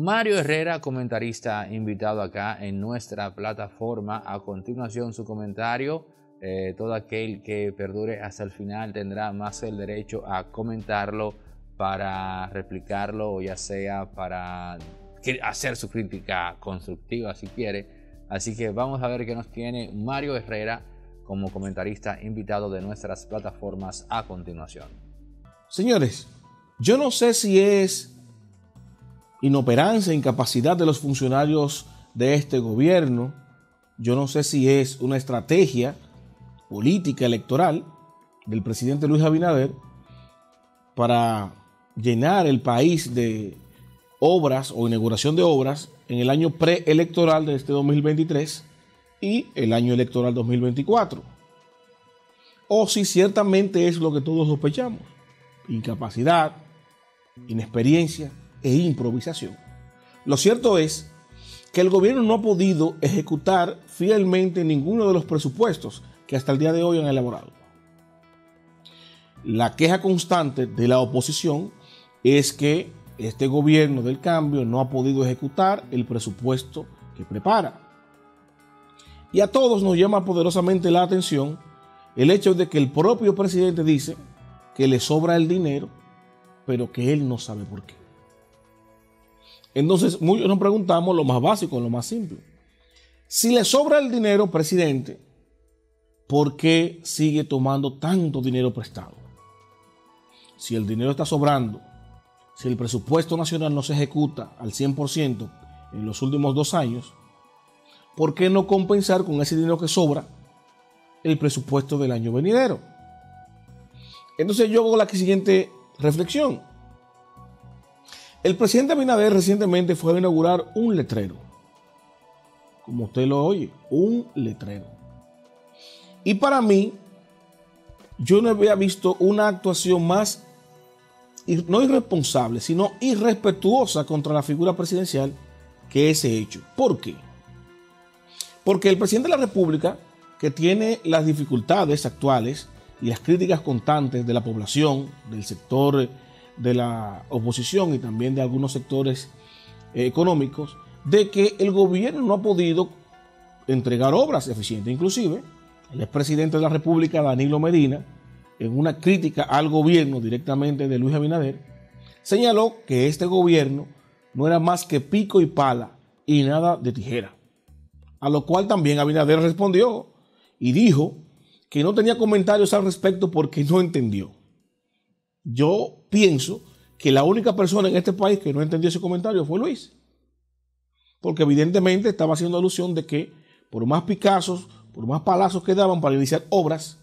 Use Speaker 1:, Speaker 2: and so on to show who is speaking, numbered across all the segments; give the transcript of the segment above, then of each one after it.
Speaker 1: Mario Herrera, comentarista invitado acá en nuestra plataforma. A continuación su comentario. Eh, todo aquel que perdure hasta el final tendrá más el derecho a comentarlo para replicarlo o ya sea para hacer su crítica constructiva si quiere. Así que vamos a ver qué nos tiene Mario Herrera como comentarista invitado de nuestras plataformas a continuación.
Speaker 2: Señores, yo no sé si es inoperancia, incapacidad de los funcionarios de este gobierno. Yo no sé si es una estrategia política electoral del presidente Luis Abinader para llenar el país de obras o inauguración de obras en el año preelectoral de este 2023 y el año electoral 2024. O si ciertamente es lo que todos sospechamos, incapacidad, inexperiencia e improvisación. Lo cierto es que el gobierno no ha podido ejecutar fielmente ninguno de los presupuestos que hasta el día de hoy han elaborado. La queja constante de la oposición es que este gobierno del cambio no ha podido ejecutar el presupuesto que prepara. Y a todos nos llama poderosamente la atención el hecho de que el propio presidente dice que le sobra el dinero, pero que él no sabe por qué. Entonces, muchos nos preguntamos lo más básico, lo más simple. Si le sobra el dinero, presidente, ¿por qué sigue tomando tanto dinero prestado? Si el dinero está sobrando, si el presupuesto nacional no se ejecuta al 100% en los últimos dos años, ¿por qué no compensar con ese dinero que sobra el presupuesto del año venidero? Entonces yo hago la siguiente reflexión. El presidente Abinader recientemente fue a inaugurar un letrero. Como usted lo oye, un letrero. Y para mí, yo no había visto una actuación más, no irresponsable, sino irrespetuosa contra la figura presidencial que ese hecho. ¿Por qué? Porque el presidente de la República, que tiene las dificultades actuales y las críticas constantes de la población, del sector de la oposición y también de algunos sectores eh, económicos de que el gobierno no ha podido entregar obras eficientes. Inclusive, el expresidente de la República, Danilo Medina, en una crítica al gobierno directamente de Luis Abinader, señaló que este gobierno no era más que pico y pala y nada de tijera. A lo cual también Abinader respondió y dijo que no tenía comentarios al respecto porque no entendió. Yo pienso que la única persona en este país que no entendió ese comentario fue Luis. Porque evidentemente estaba haciendo alusión de que por más picazos, por más palazos que daban para iniciar obras,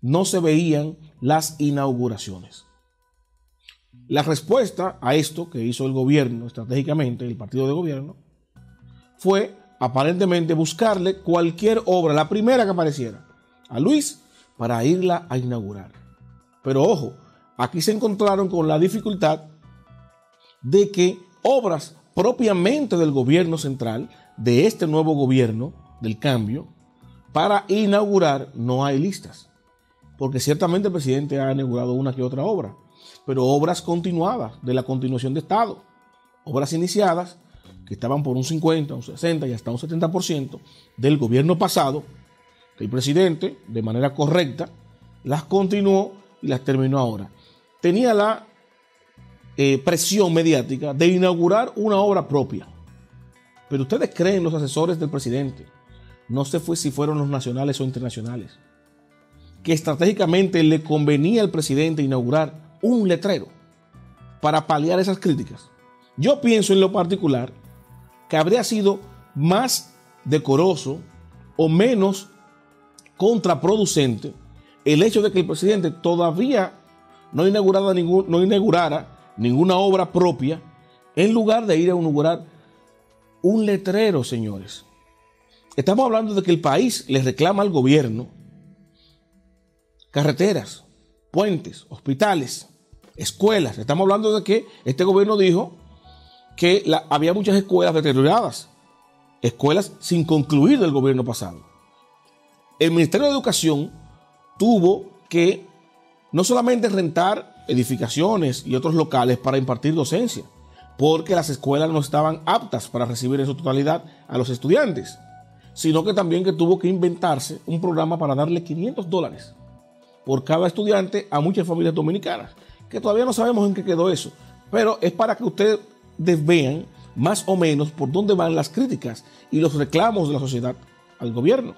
Speaker 2: no se veían las inauguraciones. La respuesta a esto que hizo el gobierno estratégicamente, el partido de gobierno, fue aparentemente buscarle cualquier obra, la primera que apareciera, a Luis para irla a inaugurar. Pero ojo, aquí se encontraron con la dificultad de que obras propiamente del gobierno central, de este nuevo gobierno, del cambio, para inaugurar no hay listas. Porque ciertamente el presidente ha inaugurado una que otra obra, pero obras continuadas de la continuación de Estado, obras iniciadas que estaban por un 50, un 60 y hasta un 70% del gobierno pasado, el presidente, de manera correcta, las continuó y las terminó ahora tenía la eh, presión mediática de inaugurar una obra propia. Pero ustedes creen los asesores del presidente, no sé fue si fueron los nacionales o internacionales, que estratégicamente le convenía al presidente inaugurar un letrero para paliar esas críticas. Yo pienso en lo particular que habría sido más decoroso o menos contraproducente el hecho de que el presidente todavía no inaugurara, ninguna obra propia en lugar de ir a inaugurar un letrero, señores. Estamos hablando de que el país le reclama al gobierno carreteras, puentes, hospitales, escuelas. Estamos hablando de que este gobierno dijo que había muchas escuelas deterioradas, escuelas sin concluir del gobierno pasado. El Ministerio de Educación tuvo que no solamente rentar edificaciones y otros locales para impartir docencia, porque las escuelas no estaban aptas para recibir en su totalidad a los estudiantes, sino que también que tuvo que inventarse un programa para darle 500 dólares por cada estudiante a muchas familias dominicanas, que todavía no sabemos en qué quedó eso, pero es para que ustedes vean más o menos por dónde van las críticas y los reclamos de la sociedad al gobierno.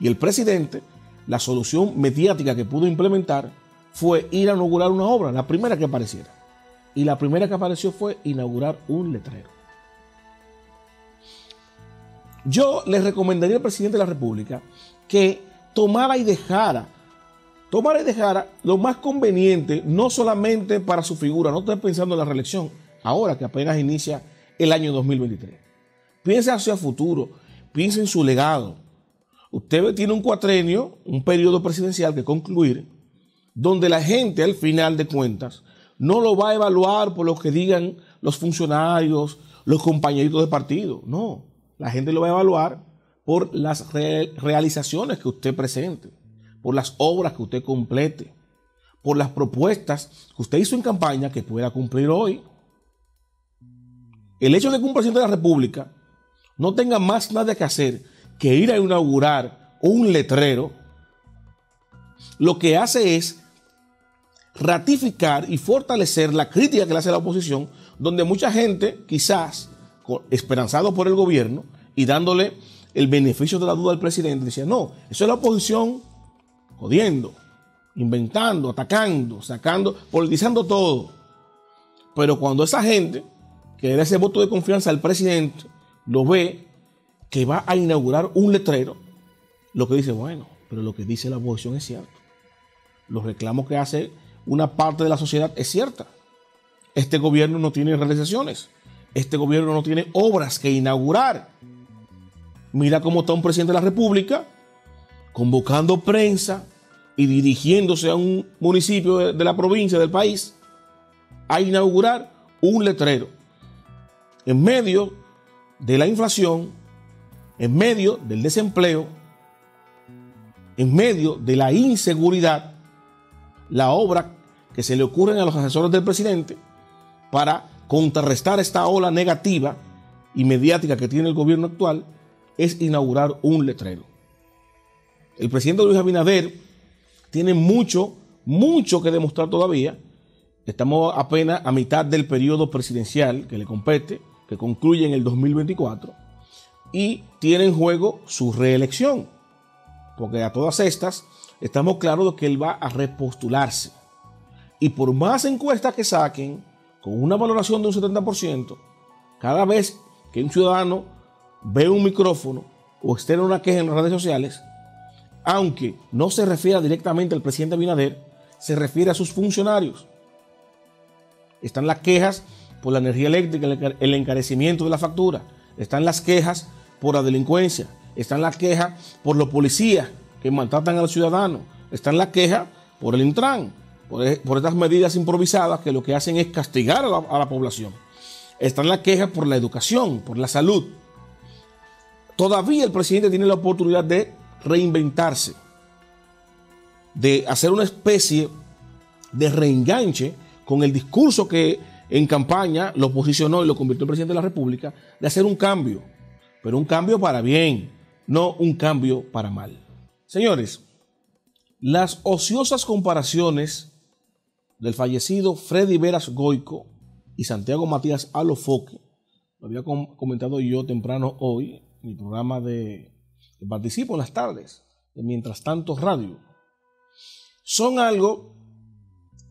Speaker 2: Y el presidente, la solución mediática que pudo implementar fue ir a inaugurar una obra, la primera que apareciera. Y la primera que apareció fue inaugurar un letrero. Yo le recomendaría al presidente de la República que tomara y dejara, tomara y dejara lo más conveniente, no solamente para su figura, no estoy pensando en la reelección, ahora que apenas inicia el año 2023. Piense hacia futuro, piense en su legado. Usted tiene un cuatrenio, un periodo presidencial que concluir, donde la gente al final de cuentas no lo va a evaluar por lo que digan los funcionarios, los compañeritos de partido. No, la gente lo va a evaluar por las realizaciones que usted presente, por las obras que usted complete, por las propuestas que usted hizo en campaña que pueda cumplir hoy. El hecho de que un presidente de la República no tenga más nada que hacer que ir a inaugurar un letrero, lo que hace es ratificar y fortalecer la crítica que le hace la oposición, donde mucha gente, quizás esperanzado por el gobierno y dándole el beneficio de la duda al presidente, decía, no, eso es la oposición jodiendo, inventando, atacando, sacando, politizando todo. Pero cuando esa gente que era ese voto de confianza al presidente, lo ve que va a inaugurar un letrero, lo que dice, bueno, pero lo que dice la oposición es cierto. Los reclamos que hace una parte de la sociedad es cierta. Este gobierno no tiene realizaciones. Este gobierno no tiene obras que inaugurar. Mira cómo está un presidente de la República convocando prensa y dirigiéndose a un municipio de, la provincia del país a inaugurar un letrero en medio de la inflación, en medio del desempleo, en medio de la inseguridad, la obra que se le ocurren a los asesores del presidente para contrarrestar esta ola negativa y mediática que tiene el gobierno actual es inaugurar un letrero. El presidente Luis Abinader tiene mucho, mucho que demostrar todavía. Estamos apenas a mitad del periodo presidencial que le compete que concluye en el 2024, y tiene en juego su reelección, porque a todas estas estamos claros de que él va a repostularse. Y por más encuestas que saquen, con una valoración de un 70%, cada vez que un ciudadano ve un micrófono o en una queja en las redes sociales, aunque no se refiera directamente al presidente Abinader, se refiere a sus funcionarios. Están las quejas por la energía eléctrica, el encarecimiento de la factura, están las quejas por la delincuencia, están las quejas por los policías que maltratan a los ciudadanos, están las quejas por el Intran, e, por, estas medidas improvisadas que lo que hacen es castigar a la, a la población. Están las quejas por la educación, por la salud. Todavía el presidente tiene la oportunidad de reinventarse, de hacer una especie de reenganche con el discurso que en campaña lo posicionó y lo convirtió en presidente de la República, de hacer un cambio, pero un cambio para bien, no un cambio para mal. Señores, las ociosas comparaciones del fallecido Freddy Veras Goico y Santiago Matías Alofoque, lo había comentado yo temprano hoy en el programa de que participo en las tardes, de Mientras tanto Radio, son algo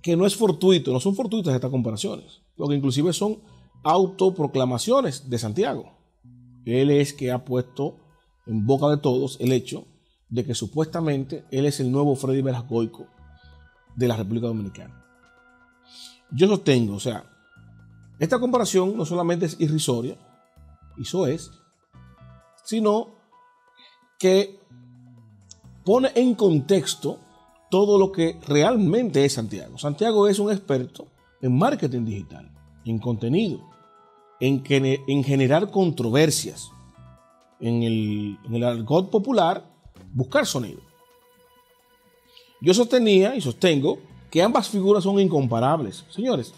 Speaker 2: que no es fortuito, no son fortuitas estas comparaciones porque inclusive son autoproclamaciones de Santiago. Él es que ha puesto en boca de todos el hecho de que supuestamente él es el nuevo Freddy Velascoico de la República Dominicana. Yo sostengo, o sea, esta comparación no solamente es irrisoria, eso es, sino que pone en contexto todo lo que realmente es Santiago. Santiago es un experto en marketing digital, en contenido, en, en generar controversias, en el, en el argot popular, buscar sonido. Yo sostenía y sostengo que ambas figuras son incomparables. Señores,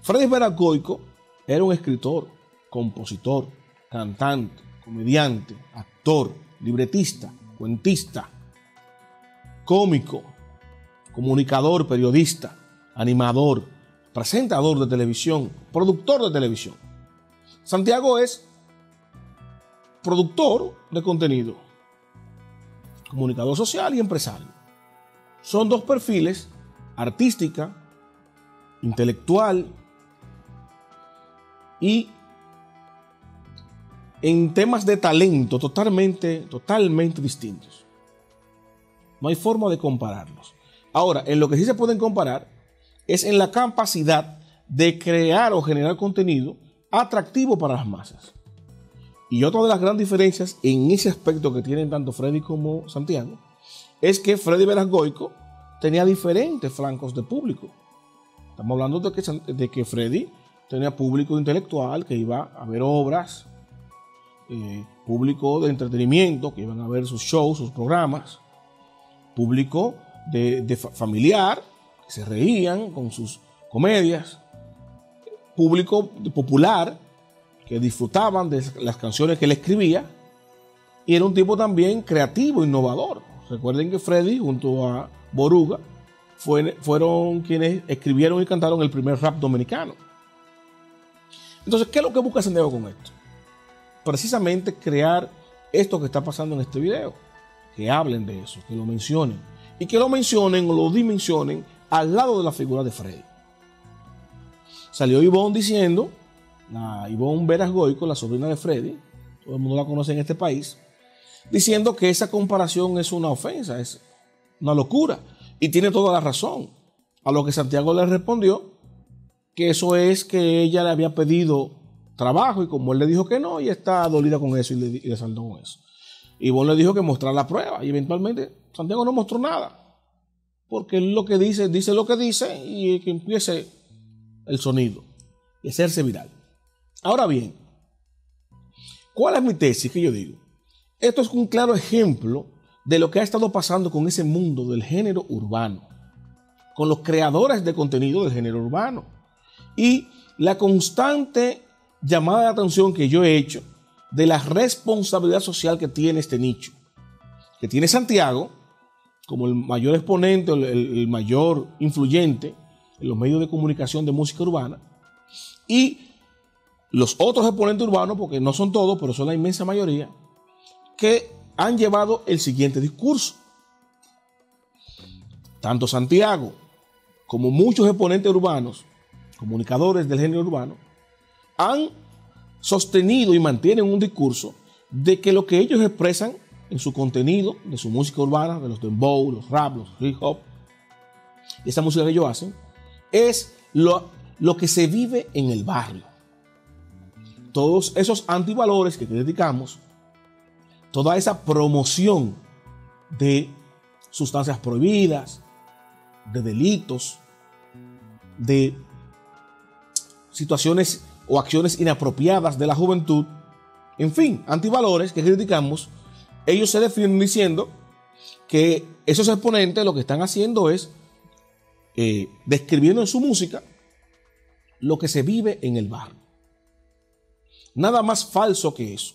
Speaker 2: Freddy Veragoico era un escritor, compositor, cantante, comediante, actor, libretista, cuentista, cómico, comunicador, periodista, animador, presentador de televisión, productor de televisión. Santiago es productor de contenido, comunicador social y empresario. Son dos perfiles, artística, intelectual y en temas de talento totalmente, totalmente distintos. No hay forma de compararlos. Ahora, en lo que sí se pueden comparar es en la capacidad de crear o generar contenido atractivo para las masas. Y otra de las grandes diferencias en ese aspecto que tienen tanto Freddy como Santiago es que Freddy Veras Goico tenía diferentes flancos de público. Estamos hablando de que, de que Freddy tenía público intelectual que iba a ver obras, eh, público de entretenimiento que iban a ver sus shows, sus programas, público de, familiar que se reían con sus comedias, público popular que disfrutaban de las canciones que él escribía y era un tipo también creativo, innovador. Recuerden que Freddy junto a Boruga fueron quienes escribieron y cantaron el primer rap dominicano. Entonces, ¿qué es lo que busca Santiago con esto? Precisamente crear esto que está pasando en este video. Que hablen de eso, que lo mencionen. Y que lo mencionen o lo dimensionen al lado de la figura de Freddy. Salió Ivonne diciendo, la Ivonne Veras Goico, la sobrina de Freddy, todo el mundo la conoce en este país, diciendo que esa comparación es una ofensa, es una locura. Y tiene toda la razón. A lo que Santiago le respondió que eso es que ella le había pedido trabajo y como él le dijo que no, ella está dolida con eso y le, y saldó con eso. Y Ivonne le dijo que mostrar la prueba y eventualmente Santiago no mostró nada. Porque él lo que dice, dice lo que dice y que empiece el sonido y hacerse viral. Ahora bien, ¿cuál es mi tesis que yo digo? Esto es un claro ejemplo de lo que ha estado pasando con ese mundo del género urbano, con los creadores de contenido del género urbano y la constante llamada de atención que yo he hecho de la responsabilidad social que tiene este nicho, que tiene Santiago como el mayor exponente, el, el mayor influyente en los medios de comunicación de música urbana, y los otros exponentes urbanos, porque no son todos, pero son la inmensa mayoría, que han llevado el siguiente discurso. Tanto Santiago como muchos exponentes urbanos, comunicadores del género urbano, han sostenido y mantienen un discurso de que lo que ellos expresan en su contenido, de su música urbana, de los dembow, los rap, los hip hop, esa música que ellos hacen, es lo, lo que se vive en el barrio. Todos esos antivalores que criticamos, toda esa promoción de sustancias prohibidas, de delitos, de situaciones o acciones inapropiadas de la juventud, en fin, antivalores que criticamos, ellos se defienden diciendo que esos exponentes lo que están haciendo es eh, describiendo en su música lo que se vive en el barrio. Nada más falso que eso.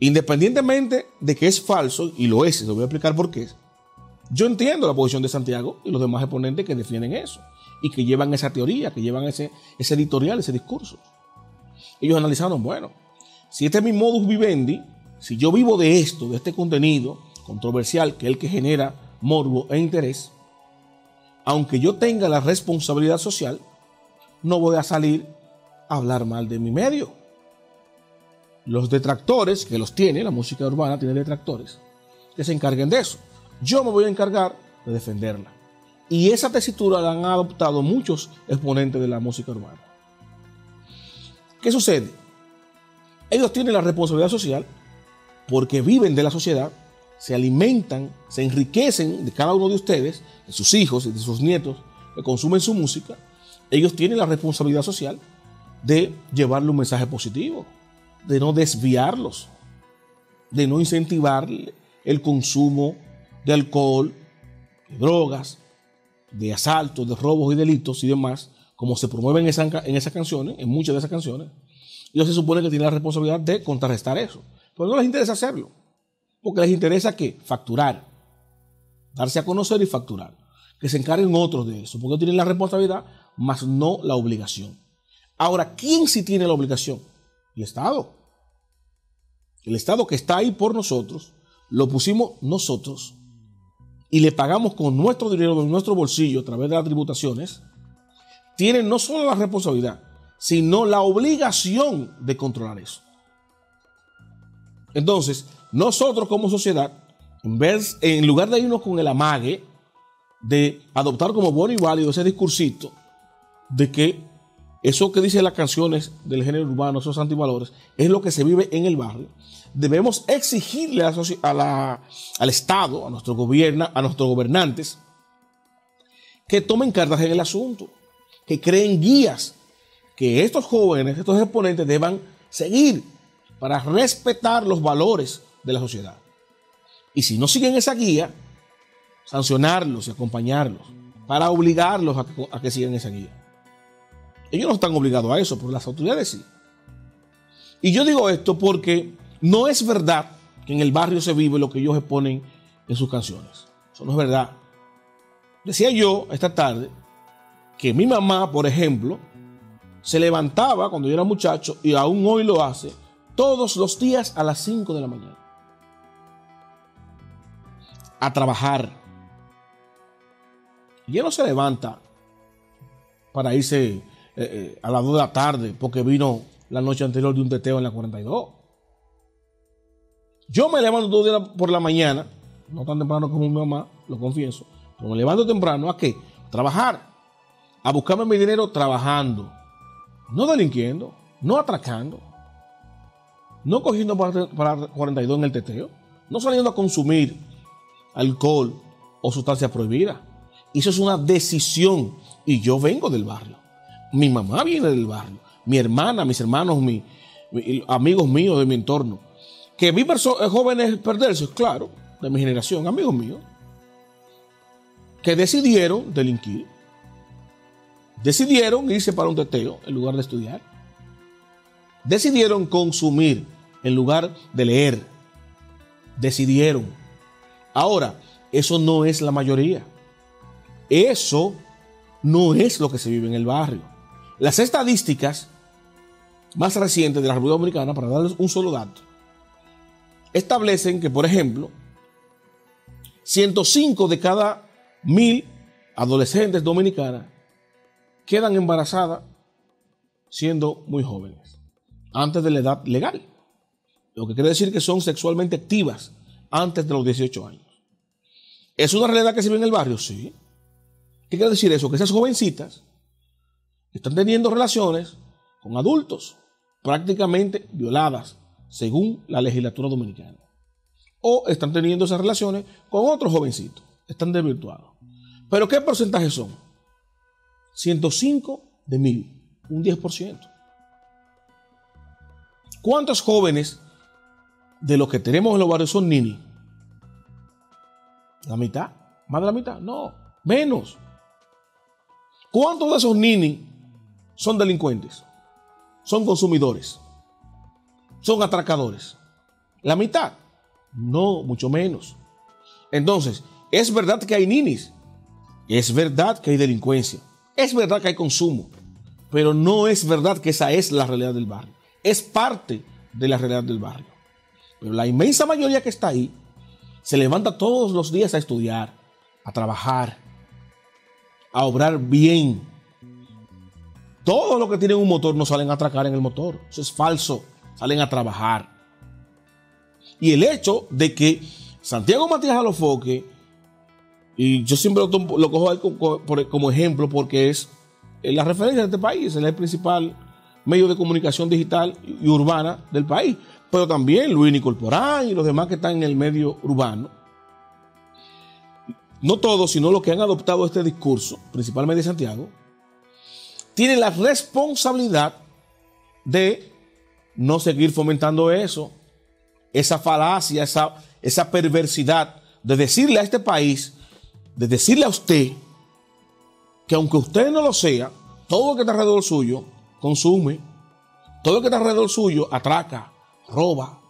Speaker 2: Independientemente de que es falso, y lo es, y lo voy a explicar por qué, yo entiendo la posición de Santiago y los demás exponentes que defienden eso y que llevan esa teoría, que llevan ese, ese editorial, ese discurso. Ellos analizaron, bueno, si este es mi modus vivendi, si yo vivo de esto, de este contenido controversial, que es el que genera morbo e interés, aunque yo tenga la responsabilidad social, no voy a salir hablar mal de mi medio. Los detractores, que los tiene, la música urbana tiene detractores, que se encarguen de eso. Yo me voy a encargar de defenderla. Y esa tesitura la han adoptado muchos exponentes de la música urbana. ¿Qué sucede? Ellos tienen la responsabilidad social porque viven de la sociedad, se alimentan, se enriquecen de cada uno de ustedes, de sus hijos y de sus nietos que consumen su música. Ellos tienen la responsabilidad social de llevarle un mensaje positivo, de no desviarlos, de no incentivar el consumo de alcohol, de drogas, de asaltos, de robos y delitos y demás, como se promueven en, en esas canciones, en muchas de esas canciones, ellos se supone que tienen la responsabilidad de contrarrestar eso. Pero no les interesa hacerlo, porque les interesa que facturar, darse a conocer y facturar. Que se encarguen otros de eso, porque tienen la responsabilidad, más no la obligación. Ahora, ¿quién sí tiene la obligación? El Estado. El Estado que está ahí por nosotros, lo pusimos nosotros y le pagamos con nuestro dinero, de nuestro bolsillo, a través de las tributaciones, tienen no solo la responsabilidad, sino la obligación de controlar eso. Entonces, nosotros como sociedad, en, vez, en lugar de irnos con el amague de adoptar como bueno y válido ese discursito de que eso que dicen las canciones del género urbano, esos antivalores, es lo que se vive en el barrio, debemos exigirle al Estado, a nuestro gobierno, a nuestros gobernantes, que tomen cartas en el asunto, que creen guías que estos jóvenes, estos exponentes deban seguir para respetar los valores de la sociedad. Y si no siguen esa guía, sancionarlos y acompañarlos para obligarlos a que, a que sigan esa guía. Ellos no están obligados a eso, pero las autoridades sí. Y yo digo esto porque no es verdad que en el barrio se vive lo que ellos exponen en sus canciones. Eso no es verdad. Decía yo esta tarde que mi mamá, por ejemplo, se levantaba cuando yo era muchacho y aún hoy lo hace todos los días a las 5 de la mañana. A trabajar. Y ella no se levanta para irse eh, eh, a las 2 de la tarde porque vino la noche anterior de un teteo en la 42. Yo me levanto dos días por la mañana, no tan temprano como mi mamá, lo confieso, pero me levanto temprano a qué? Trabajar, a buscarme mi dinero trabajando, no delinquiendo, no atracando, no cogiendo para, 42 en el teteo, no saliendo a consumir alcohol o sustancias prohibidas. Eso es una decisión y yo vengo del barrio. Mi mamá viene del barrio, mi hermana, mis hermanos, mis amigos míos de mi entorno. Que vi eh, jóvenes perderse, claro, de mi generación, amigos míos, que decidieron delinquir, decidieron irse para un teteo en lugar de estudiar, decidieron consumir en lugar de leer, decidieron. Ahora, eso no es la mayoría. Eso no es lo que se vive en el barrio. Las estadísticas más recientes de la República Dominicana, para darles un solo dato, establecen que, por ejemplo, 105 de cada mil adolescentes dominicanas quedan embarazadas siendo muy jóvenes, antes de la edad legal. Lo que quiere decir que son sexualmente activas antes de los 18 años. ¿Es una realidad que se ve en el barrio? Sí. ¿Qué quiere decir eso? Que esas jovencitas están teniendo relaciones con adultos prácticamente violadas según la legislatura dominicana. O están teniendo esas relaciones con otros jovencitos. Están desvirtuados. Pero ¿qué porcentaje son? 105 de mil, un 10%. ¿Cuántos jóvenes de los que tenemos en los barrios son nini? ¿La mitad? ¿Más de la mitad? No, menos. ¿Cuántos de esos nini son delincuentes? Son consumidores son atracadores. La mitad, no, mucho menos. Entonces, es verdad que hay ninis, es verdad que hay delincuencia, es verdad que hay consumo, pero no es verdad que esa es la realidad del barrio. Es parte de la realidad del barrio. Pero la inmensa mayoría que está ahí se levanta todos los días a estudiar, a trabajar, a obrar bien. Todos los que tienen un motor no salen a atracar en el motor. Eso es falso salen a trabajar. Y el hecho de que Santiago Matías Alofoque, y yo siempre lo, cojo como, ejemplo porque es, la referencia de este país, es el principal medio de comunicación digital y urbana del país, pero también Luis Nicolporán y los demás que están en el medio urbano. No todos, sino los que han adoptado este discurso, principalmente Santiago, tienen la responsabilidad de no seguir fomentando eso, esa falacia, esa, esa perversidad de decirle a este país, de decirle a usted, que aunque usted no lo sea, todo lo que está alrededor suyo consume, todo lo que está alrededor suyo atraca, roba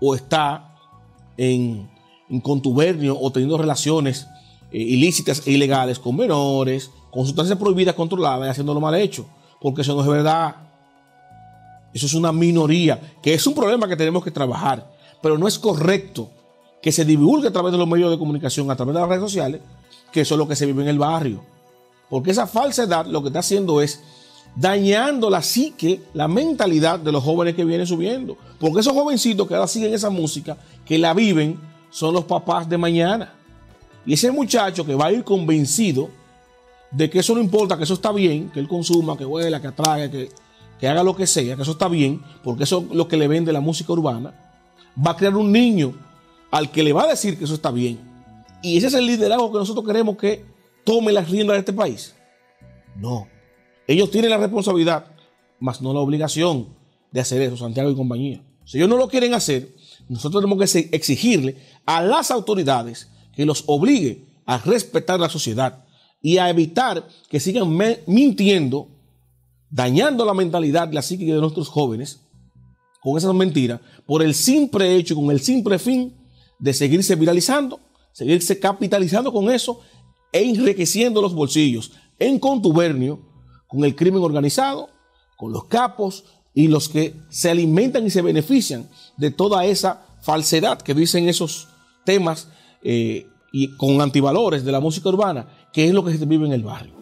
Speaker 2: o está en, contubernio o teniendo relaciones eh, ilícitas e ilegales con menores, con sustancias prohibidas, controladas y haciéndolo mal hecho. Porque eso no es verdad. Eso es una minoría, que es un problema que tenemos que trabajar. Pero no es correcto que se divulgue a través de los medios de comunicación, a través de las redes sociales, que eso es lo que se vive en el barrio. Porque esa falsedad lo que está haciendo es dañando la psique, la mentalidad de los jóvenes que vienen subiendo. Porque esos jovencitos que ahora siguen esa música, que la viven, son los papás de mañana. Y ese muchacho que va a ir convencido de que eso no importa, que eso está bien, que él consuma, que huela, que atrague, que, que haga lo que sea, que eso está bien, porque eso es lo que le vende la música urbana, va a crear un niño al que le va a decir que eso está bien. Y ese es el liderazgo que nosotros queremos que tome las riendas de este país. No. Ellos tienen la responsabilidad, mas no la obligación de hacer eso, Santiago y compañía. Si ellos no lo quieren hacer, nosotros tenemos que exigirle a las autoridades que los obligue a respetar la sociedad y a evitar que sigan mintiendo, dañando la mentalidad la psique de nuestros jóvenes con esas mentiras, por el simple hecho, con el simple fin de seguirse viralizando, seguirse capitalizando con eso e enriqueciendo los bolsillos en contubernio con el crimen organizado, con los capos y los que se alimentan y se benefician de toda esa falsedad que dicen esos temas eh, y con antivalores de la música urbana, que es lo que se vive en el barrio.